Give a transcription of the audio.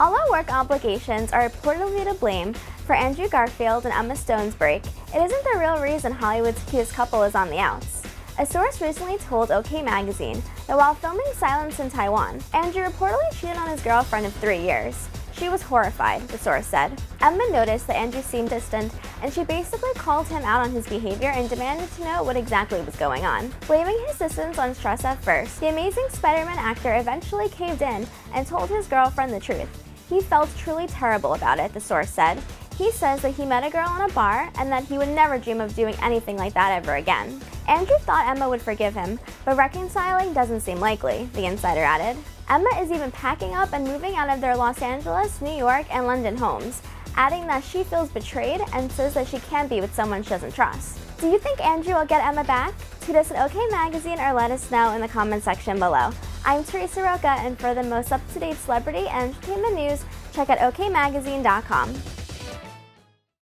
Although work obligations are reportedly to blame for Andrew Garfield and Emma Stone's break, it isn't the real reason Hollywood's cutest couple is on the outs. A source recently told OK Magazine that while filming Silence in Taiwan, Andrew reportedly cheated on his girlfriend of three years. She was horrified, the source said. Emma noticed that Andrew seemed distant, and she basically called him out on his behavior and demanded to know what exactly was going on. Blaming his distance on stress at first, the amazing Spider-Man actor eventually caved in and told his girlfriend the truth. He felt truly terrible about it, the source said. He says that he met a girl in a bar and that he would never dream of doing anything like that ever again. Andrew thought Emma would forgive him, but reconciling doesn't seem likely, the insider added. Emma is even packing up and moving out of their Los Angeles, New York, and London homes, adding that she feels betrayed and says that she can't be with someone she doesn't trust. Do you think Andrew will get Emma back? Tweet us at OK Magazine or let us know in the comment section below. I'm Teresa Roca, and for the most up-to-date celebrity and entertainment news, check out okmagazine.com.